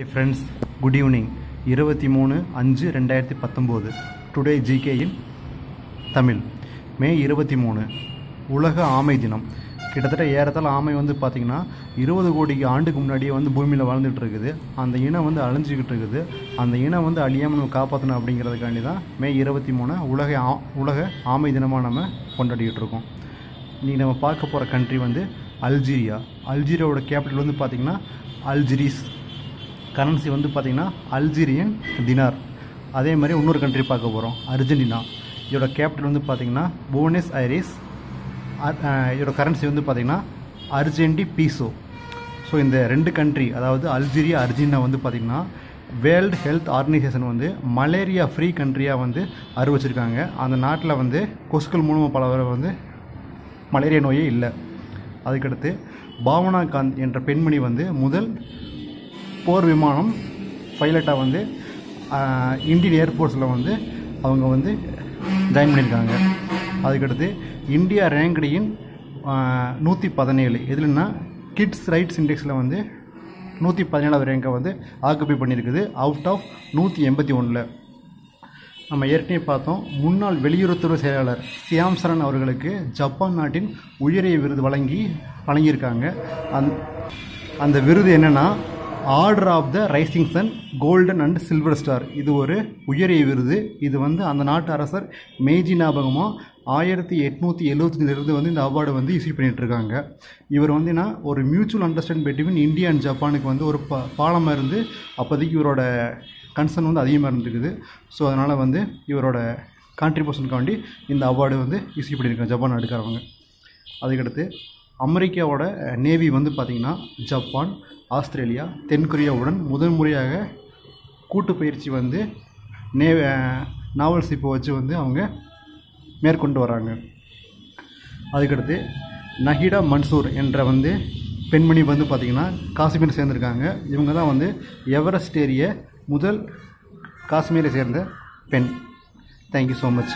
Hey friends good evening இருபத்தி மூணு அஞ்சு ரெண்டாயிரத்தி பத்தொம்போது. டுடே ஜிகேயின் தமிழ். மே இருபத்தி மூணு. உலக ஆமை தினம். கிட்டத்தட்ட ஏறத்தால் ஆமை வந்து பார்த்திங்கன்னா இருபது கோடி ஆண்டுக்கு முன்னாடியே வந்து பூமியில் வாழ்ந்துட்டு இருக்குது. அந்த இனம் வந்து அழிஞ்சிக்கிட்டு இருக்குது. அந்த இனம் வந்து அழியாமல் நம்ம காப்பாற்றணும் அப்படிங்கிறதுக்காண்டி தான் மே இருபத்தி மூணு உலக ஆ உலக ஆமை தினமாக நம்ம கொண்டாடிக்கிட்டு இருக்கோம். இன்றைக்கி நம்ம பார்க்க போகிற கண்ட்ரி வந்து அல்ஜீரியா. அல்ஜீரியாவோட கேபிட்டல் வந்து பார்த்திங்கன்னா அல்ஜிரிஸ். கரன்சி வந்து பார்த்திங்கன்னா அல்ஜீரியன் தினார். அதே மாதிரி இன்னொரு கண்ட்ரி பார்க்க போகிறோம் அர்ஜென்டினா. இதோட கேபிட்டல் வந்து பார்த்திங்கன்னா புவனஸ் ஐரிஸ் இதோட கரன்சி வந்து பார்த்திங்கன்னா அர்ஜென்டி பீசோ. ஸோ இந்த ரெண்டு கண்ட்ரி அதாவது அல்ஜீரியா அர்ஜென்டினா வந்து பார்த்திங்கன்னா வேர்ல்டு ஹெல்த் ஆர்கனைசேஷன் வந்து மலேரியா ஃப்ரீ கண்ட்ரியாக வந்து அறிவிச்சிருக்காங்க. அந்த நாட்டில் வந்து கொசுக்கள் மூலமாக பல வந்து மலேரியா நோயே இல்லை. அதுக்கடுத்து பாவனா காந்த் என்ற பெண்மணி வந்து முதல் போர் விமானம் பைலட்டாக வந்து இந்தியன் ஏர்ஃபோர்ஸில் வந்து அவங்க வந்து ஜாயின் பண்ணியிருக்காங்க. அதுக்கடுத்து இந்தியா ரேங்கடியின் நூற்றி பதினேழு. எதுலன்னா கிட்ஸ் ரைட்ஸ் இண்டெக்ஸில் வந்து நூற்றி பதினேழாவது ரேங்கை வந்து ஆக்குப்பை பண்ணியிருக்குது. அவுட் ஆஃப் நூற்றி எண்பத்தி ஒன்றில் நம்ம ஏற்கனவே பார்த்தோம் முன்னாள் வெளியுறவுத்துறை செயலாளர் சியாம் சரண் அவர்களுக்கு ஜப்பான் நாட்டின் உயரிய விருது வழங்கி வழங்கியிருக்காங்க. அந் அந்த விருது என்னன்னா order of the rising sun golden and silver star இது ஒரு உயரிய விருது. இது வந்து அந்த நாட்டு அரசர் மேஜி ஞாபகமாக ஆயிரத்தி எட்நூற்றி எழுபத்தஞ்சிலிருந்து வந்து இந்த அவார்டு வந்து இஷ்யூ பண்ணிகிட்ருக்காங்க இருக்காங்க இவர் வந்து என்ன ஒரு mutual understand between India and ஜப்பானுக்கு வந்து ஒரு ப பாலமாக இருந்து அப்போதைக்கு இவரோட கன்சர்ன் வந்து அதிகமாக இருந்துருக்குது ஸோ அதனால் வந்து இவரோட கான்ட்ரிபியூஷனுக்காண்டி இந்த அவார்டு வந்து இஷ்யூ பண்ணியிருக்காங்க ஜப்பான் எடுக்கிறவங்க அதுக்கடுத்து அமெரிக்காவோட நேவி வந்து பார்த்திங்கன்னா ஜப்பான் ஆஸ்திரேலியா தென்கொரியாவுடன் முதன் முறையாக கூட்டு பயிற்சி வந்து நே நாவல் சிப்பை வச்சு வந்து அவங்க மேற்கொண்டு வராங்க. அதுக்கடுத்து நஹிடா மன்சூர் என்ற வந்து பெண்மணி வந்து பார்த்திங்கன்னா காஷ்மீர் சேர்ந்திருக்காங்க. இவங்க தான் வந்து எவரெஸ்ட் ஏறிய முதல் காஷ்மீரை சேர்ந்த பெண். Thank you so much